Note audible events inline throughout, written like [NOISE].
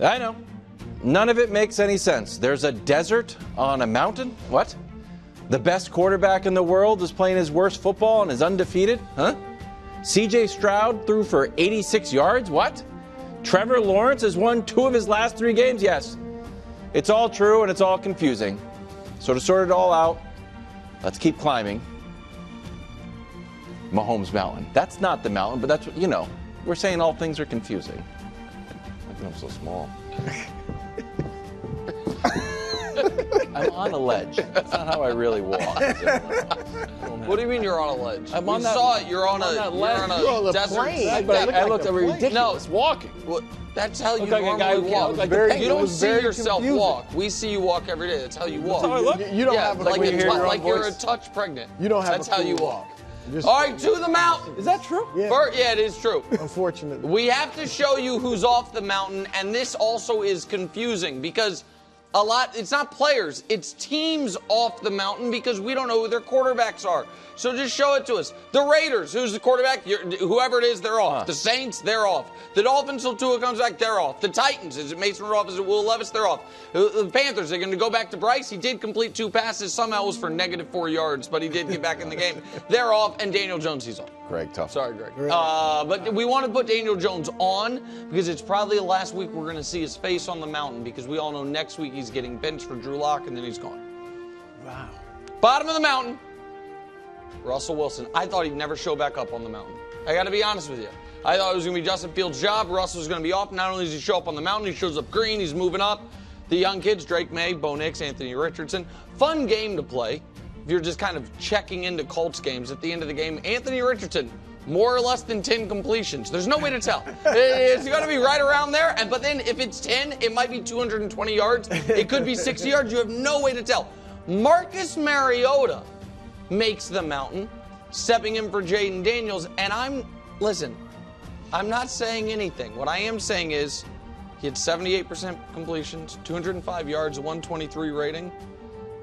I know. None of it makes any sense. There's a desert on a mountain? What? The best quarterback in the world is playing his worst football and is undefeated? Huh? CJ Stroud threw for 86 yards? What? Trevor Lawrence has won two of his last three games? Yes. It's all true and it's all confusing. So to sort it all out, let's keep climbing. Mahomes Mountain. That's not the mountain, but that's what, you know, we're saying all things are confusing. I think I'm so small. [LAUGHS] I'm on a ledge. That's not how I really walk. [LAUGHS] What do you mean you're on a ledge? I'm we that- saw it. You're on on a that you're ledge. on a You're on desert. plane. like But I that. look I like looked a at plane. ridiculous walking. Well, that's how you Look like a normally guy walk. like Very- you don't see yourself confusing. walk. We see you walk every day. That's how you walk. how I look? You, you don't yeah, have a like, when a you tou- hear your like you're a touch pregnant. You don't have That's a how you walk. Just- All right, to the mountain. Is that true? Yeah. Fir- yeah, it is true. Unfortunately. We have to show you who's off the mountain, and this also is confusing because a lot, it's not players, it's teams off the mountain because we don't know who their quarterbacks are. So just show it to us. The Raiders, who's the quarterback? You're, whoever it is, they're off. The Saints, they're off. The Dolphins, till Tua comes back, they're off. The Titans, is it Mason Rudolph? Is it Will Levis? They're off. The the Panthers, they're going to go back to Bryce. He did complete two passes. Somehow it was for negative four yards, but he did get back in the game. [LAUGHS] They're off, and Daniel Jones, he's off. Greg, tough. Sorry, Greg. Uh, but we want to put Daniel Jones on because it's probably the last week we're going to see his face on the mountain because we all know next week he's getting benched for Drew Lock and then he's gone. wow. Bottom of the mountain, Russell Wilson. I thought he'd never show back up on the mountain. I got to be honest with you. I thought it was going to be Justin Fields' job. Russell was going to be off. Not only does he show up on the mountain, he shows up green. He's moving up. The young kids, Drake Maye, Bo Nix, Anthony Richardson. Fun game to play. If you're just kind of checking into Colts games at the end of the game, Anthony Richardson, more or less than 10 completions. There's no way to tell. [LAUGHS] It's going to be right around there. And but then if it's 10, it might be 220 yards. It could be [LAUGHS] 60 yards. You have no way to tell. Marcus Mariota makes the mountain, stepping in for Jayden Daniels. And I'm, listen, I'm not saying anything. What I am saying is he had 78% completions, 205 yards, 123 rating.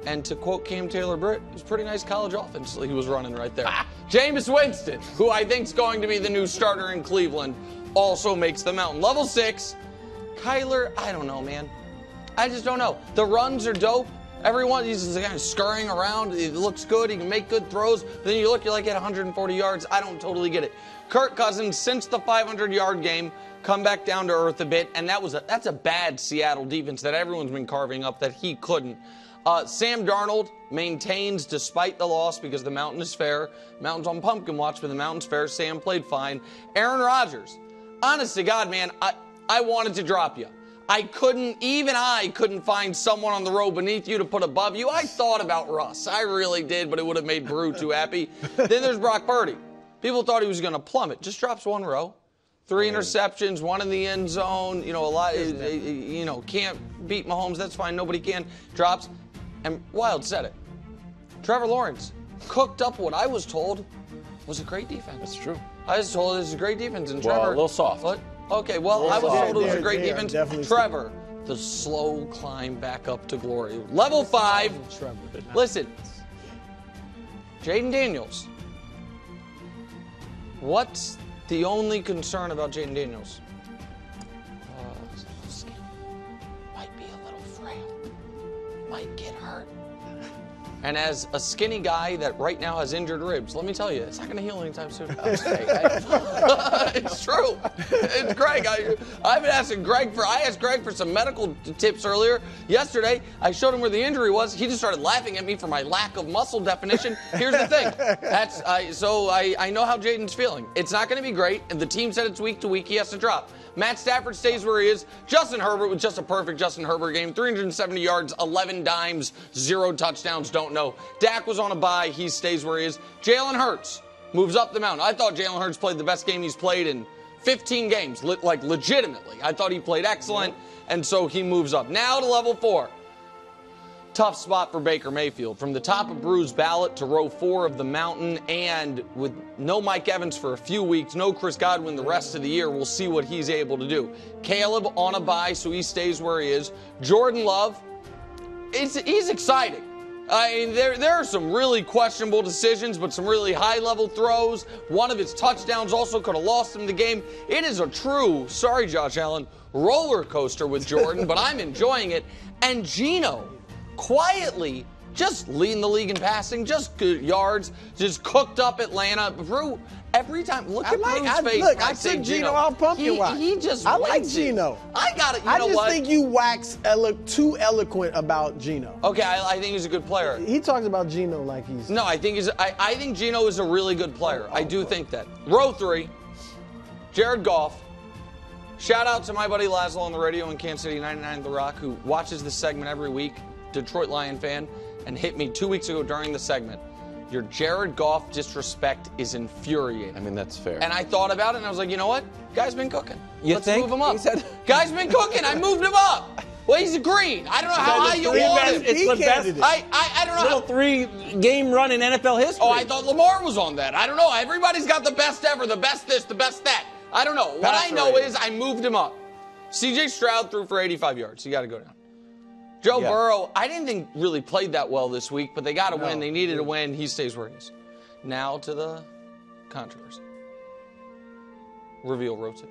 And to quote Cam Taylor Britt, it was pretty nice college offense he was running right there. [LAUGHS] Jameis Winston, who I think is going to be the new starter in Cleveland, also makes the mountain. Level six, Kyler, I don't know, man. I just don't know. The runs are dope. Everyone, he's just kind of scurrying around. It looks good. He can make good throws. But then you look, you're like at 140 yards. I don't totally get it. Kirk Cousins, since the 500 yard game, come back down to earth a bit. And that was a, that's a bad Seattle defense that everyone's been carving up that he couldn't. Uh, Sam Darnold maintains despite the loss because the mountain is fair. Mountain's on pumpkin watch, but the mountain's fair. Sam played fine. Aaron Rodgers, honest to God, man, I, I wanted to drop you. I couldn't, even I couldn't find someone on the row beneath you to put above you. I thought about Russ. I really did, but it would have made Brew too happy. [LAUGHS] then there's Brock Purdy. People thought he was going to plummet. Just drops one row. Three interceptions, one in the end zone. You know, a lot. Eh, eh, eh, you know, can't beat Mahomes. That's fine. Nobody can. Drops. And Wild said it. Trevor Lawrence cooked up what I was told was a great defense. That's true. I was told it was a great defense, and Well, Trevor a little soft. What? Okay, well, I was soft. told it was a great they defense. definitely Trevor, the slow climb back up to glory. Level five. Trevor, Listen, Jayden Daniels. What's the only concern about Jayden Daniels? And as a skinny guy that right now has injured ribs, let me tell you, it's not going to heal anytime soon. [LAUGHS] Oh, Saying. [LAUGHS] it's true. It's Greg. I, I've been asking Greg for. I asked Greg for some medical tips earlier. Yesterday, I showed him where the injury was. He just started laughing at me for my lack of muscle definition. Here's the thing. That's I. So I, I know how Jayden's feeling. It's not going to be great. And the team said it's week to week. He has to drop. Matt Stafford stays where he is. Justin Herbert was just a perfect Justin Herbert game. 370 yards, 11 dimes, zero touchdowns. Don't know. Dak was on a bye. He stays where he is. Jalen Hurts moves up the mountain. I thought Jalen Hurts played the best game he's played in 15 games, li- like legitimately. I thought he played excellent, and so he moves up. Now to level four. Tough spot for Baker Mayfield. From the top of Brew's ballot to row four of the mountain, and with no Mike Evans for a few weeks, no Chris Godwin the rest of the year, we'll see what he's able to do. Caleb on a bye, so he stays where he is. Jordan Love, it's, he's exciting. I mean, there, there are some really questionable decisions, but some really high level throws. One of his touchdowns also could have lost him the game. It is a true, sorry, Josh Allen, roller coaster with Jordan, but I'm enjoying it. And Gino, quietly, just leading the league in passing, just good yards, just cooked up Atlanta. Brew, every time, look I at like- Brew's I- face. look, when I say took Gino off pumpkin he, watch. He just I like wins it. Gino. I got it. You I know just what? think you wax elo- too eloquent about Gino. okay, I, I think he's a good player. He talks about Gino like he's. No, I think he's. I, I think Gino is a really good player. I do think that. Row three, Jared Goff. Shout out to my buddy Laszlo on the radio in Kansas City 99 The Rock, who watches this segment every week. Detroit Lion fan, and hit me two weeks ago during the segment. Your Jared Goff disrespect is infuriating. I mean, that's fair. And I thought about it, and I was like, you know what? Guy's been cooking. You Let's think? move him up. He said- Guy's been cooking. I moved him up. Well, he's green. I don't know how high you want best- him. it's the best candidate. I, I, I don't know. little How, three game run in NFL history. Oh, I thought Lamar was on that. I don't know. Everybody's got the best ever, the best this, the best that. I don't know. What I know rating. is I moved him up. CJ Stroud threw for 85 yards. You got to go down. Joe Yeah. Burrow, I didn't think really played that well this week, but they got to win. They needed a win. He stays where he is. Now to the controversy. Reveal row two.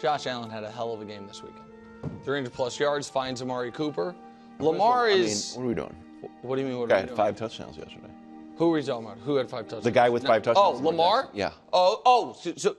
Josh Allen had a hell of a game this weekend. 300 plus yards, finds Amari Cooper. Lamar I mean, is. what are we doing? what do you mean? What Guy are we had five touchdowns yesterday. Who were you talking about? Who had five touchdowns? The guy with five touchdowns. Oh, Lamar? Yeah. Oh, oh, so, so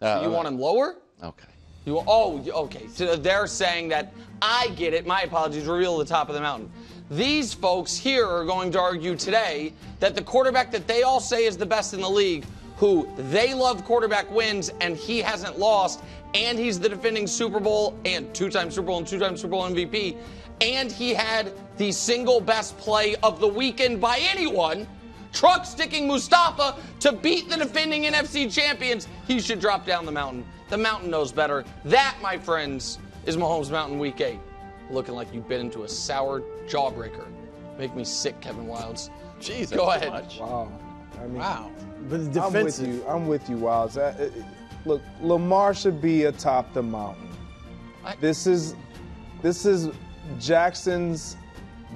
Uh, you want him lower? Okay. You oh, okay. So they're saying that I get it. My apologies. Reveal the top of the mountain. These folks here are going to argue today that the quarterback that they all say is the best in the league, who they love quarterback wins and he hasn't lost, and he's the defending Super Bowl and two-time Super Bowl and two-time Super Bowl MVP, and he had the single best play of the weekend by anyone truck sticking Mustafa to beat the defending NFC champions, he should drop down the mountain. The mountain knows better. That, my friends, is Mahomes Mountain Week 8. Looking like you've been into a sour jawbreaker. Make me sick, Kevin Wildes. Jeez, Go that's ahead. much. Wow. I mean, Wow. But it's I'm with you. I'm with you, Wildes. Uh, uh, Look, Lamar should be atop the mountain. I- This is this is Jackson's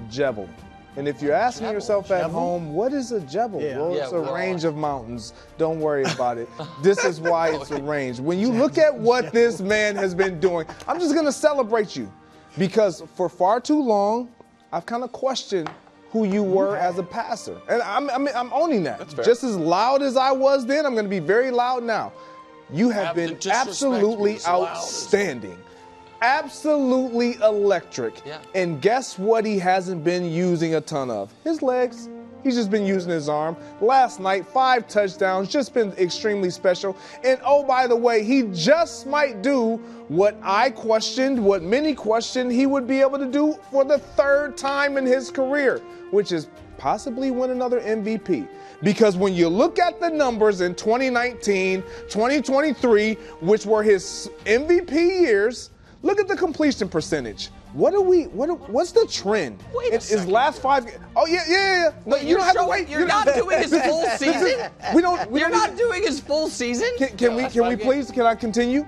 Jebel. And if you're asking Jebel? yourself at Jebel? home, what is a Jebel? Yeah. Well, Yeah, it's a well, range uh, of mountains. Don't worry about it. [LAUGHS] This is why it's a range. When you look at what this man has been doing, I'm just going to celebrate you because for far too long, I've kind of questioned who you were as a passer. And I'm, I'm, I'm owning that. fair. Just as loud as I was then, I'm going to be very loud now. You have Have been absolutely as loud as- outstanding. Absolutely electric. Yeah. And guess what he hasn't been using a ton of? His legs. He's just been using his arm. Last night, five touchdowns, just been extremely special. And oh, by the way, he just might do what I questioned, what many questioned he would be able to do for the third time in his career, which is possibly win another MVP. Because when you look at the numbers in 2019, 2023, which were his MVP years, look at the completion percentage. What are we? What? Are, what's the trend? Wait a It- His second last five. Oh yeah, yeah, yeah. No, you you're don't have to wait. you're You not [LAUGHS] doing his full season? We don't. We You're don't not doing his full season? Can, can we? Can we please? Can I continue?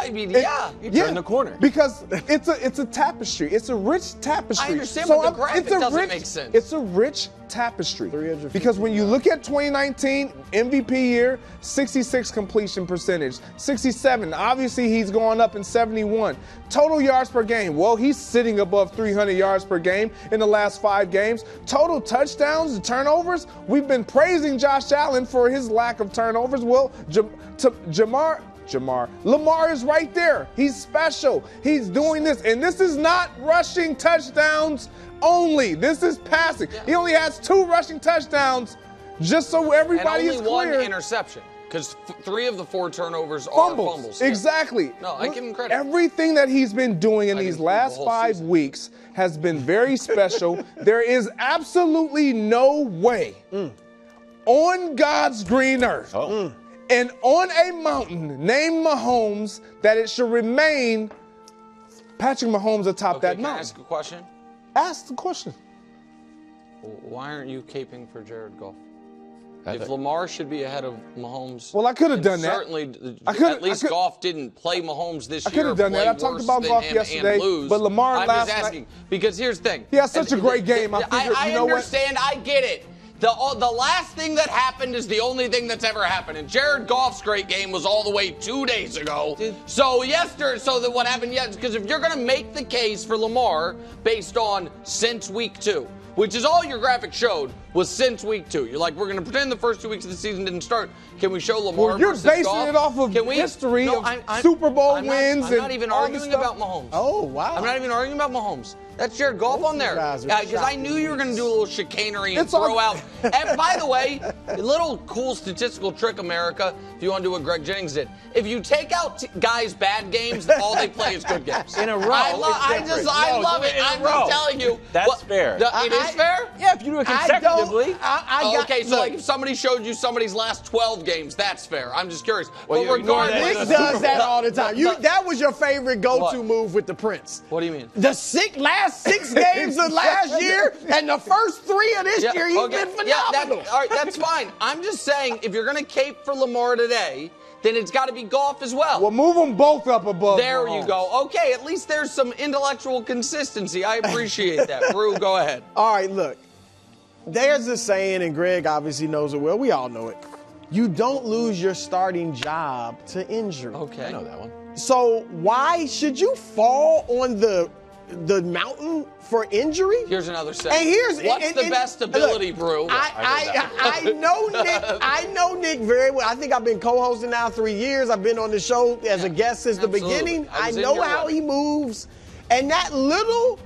I mean, yeah. You turned the corner. Because it's a it's a tapestry. It's a rich tapestry. I understand, but the I'm- graphic it's a doesn't rich, make sense. It's a rich tapestry. Because when you look at 2019 MVP year, 66 completion percentage, 67. Obviously, he's going up in 71. Total yards per game. Well, he's sitting above 300 yards per game in the last five games. Total touchdowns and turnovers. We've been praising Josh Allen for his lack of turnovers. Well, Jam- to- Jamar. Jamar. Lamar is right there. He's special. He's doing this. And this is not rushing touchdowns only. This is passing. He only has two rushing touchdowns, just so everybody And everybody only is one clear. interception. Because f- three of the four turnovers are fumbles. fumbles. Yeah. Exactly. No, I give him credit. Everything that he's been doing in I these prove the last five season. weeks has been very special. [LAUGHS] there is absolutely no way mm. on God's green earth Oh. Mm. And on a mountain named Mahomes that it should remain Patrick Mahomes atop Okay, that can I mountain. ask a question? Ask the question. Why aren't you caping for Jared Goff? I If think- Lamar should be ahead of Mahomes, Well, I could have done that. Certainly, I coulda- at least I Goff didn't play Mahomes this year. I coulda done that. I talked about Goff yesterday, but Lamar I'm last just night- because here's the thing. He had such And a great the- game. I figured, I, you know what? understand. I get it. The, all- the last thing that happened is the only thing that's ever happened. And Jared Goff's great game was all the way two days ago. So yesterday, so that what happened? Yes, because if you're going to make the case for Lamar based on since week two, which is all your graphic showed was since week two. You're like, we're going to pretend the first two weeks of the season didn't start. Can we show Lamar? Well, you're basing it off of Can we? history No, of I'm- I'm- Super Bowl I'm not- wins I'm not even arguing about Mahomes. Oh, wow. I'm not even arguing about Mahomes. That's Jared Goff on there. guys are Because I knew you were going to do a little chicanery and It's all- throw out. And by the way, a [LAUGHS] little cool statistical trick, America, if you want to do what Greg Jennings did. If you take out t- guys' bad games, all they play is good games. In a row, I, lo- I different. just, I love it. it in a I'm row. just telling you. That's What- fair. The- it is I- fair? Yeah, if you do it I don't. consecutively. I, I got, okay, so look, like if somebody showed you somebody's last 12 games, that's fair. I'm just curious. Well, but you ignore that regardless, as Nick does that all the time. You, that was your favorite go-to What? move with the Prince. What do you mean? The sick last six [LAUGHS] games of last year and the first three of this year, he's okay. been Yeah, phenomenal. that, all right, that's fine. I'm just saying, if you're going to cape for Lamar today, then it's got to be Goff as well. Well, move them both up above. there you go. Okay, at least there's some intellectual consistency. I appreciate that. [LAUGHS] Brew, go ahead. All right, look. There's a saying, and Greg obviously knows it well. We all know it. You don't lose your starting job to injury. Okay. I know that one. So why should you fall on the the mountain for injury? Here's another And saying. here's What's and- the and- best look, ability, Brew? I, I, I, know Nick. [LAUGHS] I know Nick very well. I think I've been co-hosting now three years. I've been on the show as a guest since the beginning. I I, know how wedding. he moves, and that little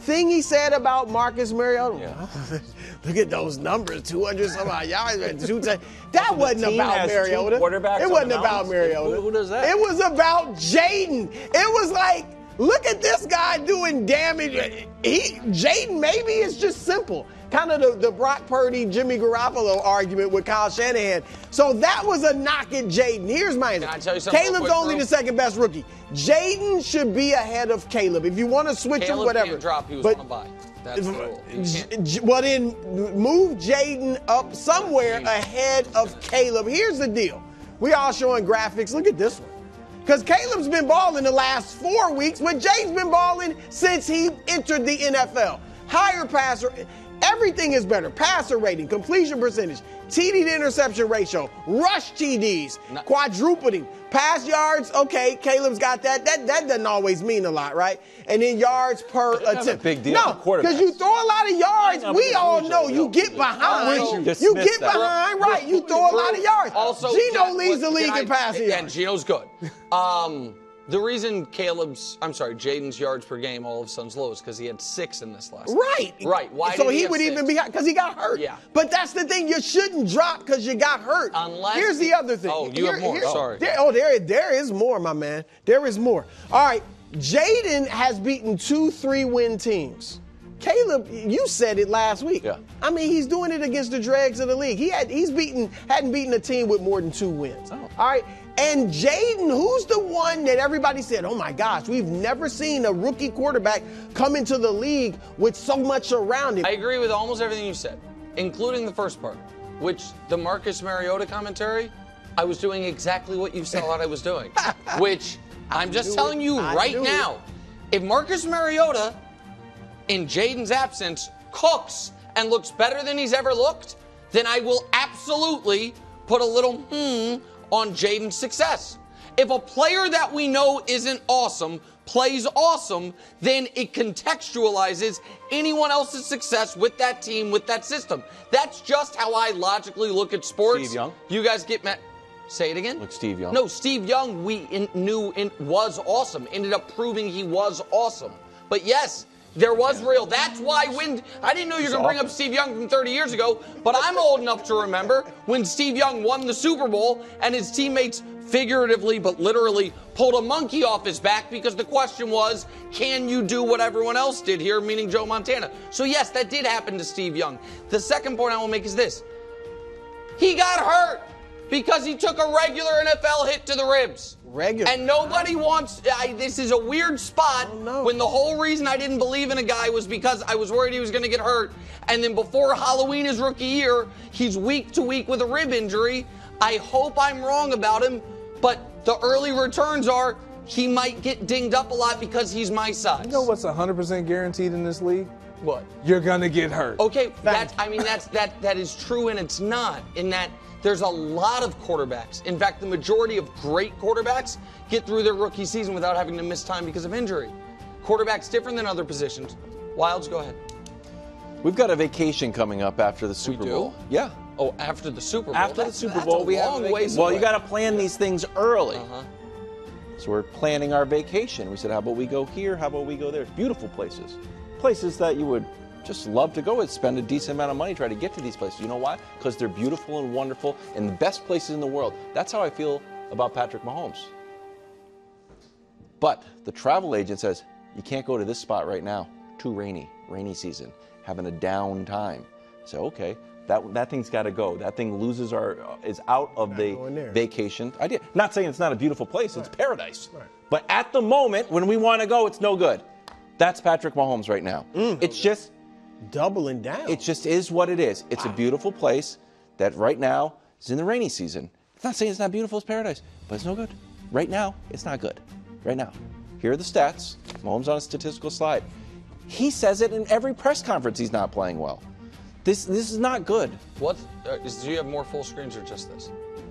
thing he said about Marcus Mariota. [LAUGHS] Look at those numbers, 200 some odd yards. two [LAUGHS] That wasn't team about has two Mariota. quarterbacks It wasn't about mountains? Mariota. Who- who does that? It was about Jayden. It was like, look at this guy doing damage. He Jayden maybe it's just simple. Kind of the, the Brock Purdy, Jimmy Garoppolo argument with Kyle Shanahan. So that was a knock at Jayden. Here's my answer. Can I tell you something Caleb's only bro? the second best rookie. Jayden should be ahead of Caleb. If you want to switch him, whatever. drop. He was But- on a bye. That's the rule. He can't. J- Well, then move Jayden up somewhere ahead of Caleb. Here's the deal. We all showing graphics. Look at this one. Because Caleb's been balling the last four weeks, but Jay's been balling since he entered the NFL. Higher passer, everything is better. Passer rating, completion percentage, TD to interception ratio, rush TDs, quadrupling, pass yards. Okay, Caleb's got that. That that doesn't always mean a lot, right? And then yards per That's a attempt. big deal No, for because you throw a lot of yards. Know, we all know you get behind. you. You get that. behind, right? You throw a lot of yards. Also, Gino can leads the league I- in passing And yards. Gino's good. Um, the reason Caleb's, I'm sorry, Jayden's yards per game all of a sudden's low is because he had six in this last. Right. Right. Why So he, he would even be because he got hurt. Yeah. But that's the thing. You shouldn't drop because you got hurt. Unless- Here's the other thing. Oh, you have more. Sorry. There, oh, there, there is more, my man. There is more. All right. Jayden has beaten two three-win teams. Caleb, you said it last week. Yeah. I mean, he's doing it against the dregs of the league. He had he's beaten hadn't beaten a team with more than two wins. Oh. All right. And Jayden, who's the one that everybody said, oh my gosh, we've never seen a rookie quarterback come into the league with so much around him. I agree with almost everything you said, including the first part, which the Marcus Mariota commentary, I was doing exactly what you thought I was doing. [LAUGHS] which I'm just telling it. you I right knew it. now, if Marcus Mariota, in Jayden's absence, cooks and looks better than he's ever looked, then I will absolutely put a little hmm on Jayden's success. If a player that we know isn't awesome plays awesome, then it contextualizes anyone else's success with that team, with that system. That's just how I logically look at sports. Steve Young? You guys get mad. Say it again. Like Steve Young? No, Steve Young, we in, knew in, was awesome. Ended up proving he was awesome. But yes, there was real. That's why when I didn't know you were going to bring up Steve Young from 30 years ago, but I'm old enough to remember when Steve Young won the Super Bowl and his teammates figuratively but literally pulled a monkey off his back because the question was, can you do what everyone else did here, meaning Joe Montana? So yes, that did happen to Steve Young. The second point I will make is this. He got hurt. Because he took a regular NFL hit to the ribs. Regular. And nobody wants. I, this is a weird spot Oh, when the whole reason I didn't believe in a guy was because I was worried he was going to get hurt. And then before Halloween his rookie year, he's week to week with a rib injury. I hope I'm wrong about him, but the early returns are he might get dinged up a lot because he's my size. You know what's 100% guaranteed in this league? What? You're gonna get hurt. Okay, that's I mean that's that that is true and it's not in that there's a lot of quarterbacks. In fact, the majority of great quarterbacks get through their rookie season without having to miss time because of injury. Quarterback's different than other positions. Wildes, go ahead. We've got a vacation coming up after the Super do? Bowl. Yeah. Oh, after the Super Bowl. After the That's- Super that's Bowl, we have long a ways Well, away. you got to plan these things early. Uh-huh. So we're planning our vacation. We said, how about we go here? How about we go there? Beautiful places. Places that you would just love to go and spend a decent amount of money trying to get to these places. You know why? Because they're beautiful and wonderful and the best places in the world. That's how I feel about Patrick Mahomes. But the travel agent says, you can't go to this spot right now. Too rainy, rainy season, having a down time. So, okay, that, that thing's got to go. That thing loses our, uh, is out of the vacation idea. Not saying it's not a beautiful place, it's paradise. But at the moment, when we want to go, it's no good. That's Patrick Mahomes right now. It's just, Doubling down. it just is what it is. It's a beautiful place that right now is in the rainy season. It's not saying it's not beautiful as paradise, but it's no good. Right now, it's not good. Right now. Here are the stats. Mahomes on a statistical slide. He says it in every press conference he's not playing well. This this is not good. What uh, is, do you have more full screens or just this?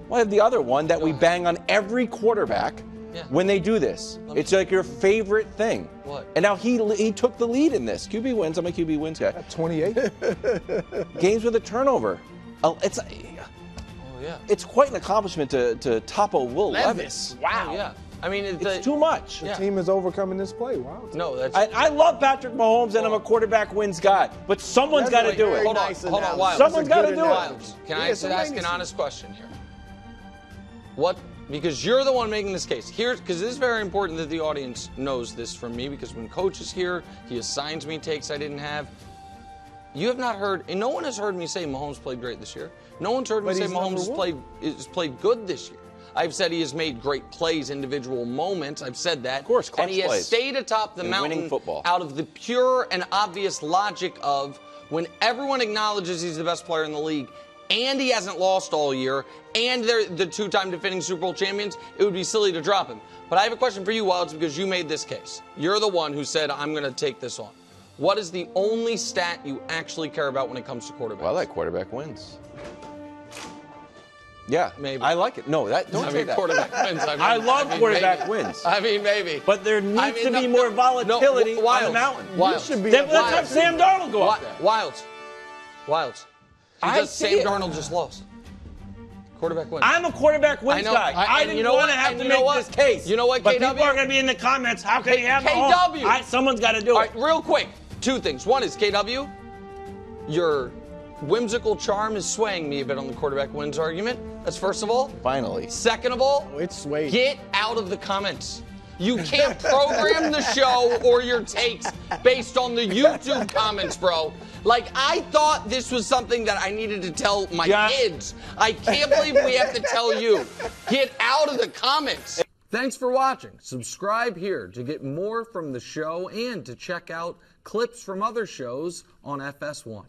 Well, I have the other one that we bang on every quarterback Yeah. when they do this. Let It's like your favorite thing. What? And now he he took the lead in this. QB wins. I'm a QB wins guy. At 28. [LAUGHS] Games with a turnover. Oh, It's Oh yeah. it's quite an accomplishment to, to topple Will Levis. Wow. Oh, yeah. I mean, it, the, It's too much. Yeah. Team is overcoming this play. Wow. No, that's. I, I love Patrick Mahomes and I'm a quarterback wins guy, but someone's got to do it. Hold on, nice hold on, analysis. Wild. Someone's That's a gotta do it. analysis. Wild, can Yeah, I it's ask ask an honest question here? What? Because you're the one making this case. Here, because it is very important that the audience knows this from me. Because when coach is here, he assigns me takes I didn't have. You have not heard, and no one has heard me say Mahomes played great this year. No one's heard me say Mahomes has played is played good this year. I've said he has made great plays, individual moments. I've said that. Of course, and he has plays. stayed atop the And mountain out of the pure and obvious logic of when everyone acknowledges he's the best player in the league and he hasn't lost all year and they're the two-time defending Super Bowl champions, it would be silly to drop him. But I have a question for you, Wildes, because you made this case. You're the one who said, I'm going to take this on. What is the only stat you actually care about when it comes to quarterbacks? Well, I like quarterback wins. Yeah, Maybe. I like it. No, that don't I say mean, that. quarterback wins. I, [LAUGHS] mean, I love mean, quarterback maybe. wins. I mean, maybe. But there needs I mean, to no, be no, more no, volatility on the Wildes, mountain. Wildes. should be Then let's have Sam Darnold go Wi- up there. Wildes. Wildes. I Because Sam it. Darnold just lost. Quarterback wins. I'm a quarterback wins I know. guy. I- I, didn't you know want what? to have And to you know make what? this case. You know what, But people are going to be in the comments. How can K- he have KW? Mahomes? I, someone's got to do All it. right, real quick. Two things. One is KW, your whimsical charm is swaying me a bit on the quarterback wins argument. That's first of all. Finally. Second of all, Oh, it's swayed. get out of the comments. You can't program the show or your takes based on the YouTube comments, bro. Like, I thought this was something that I needed to tell my Yeah. kids. I can't believe we have to tell you. Get out of the comments. Thanks for watching. Subscribe here to get more from the show and to check out clips from other shows on FS1.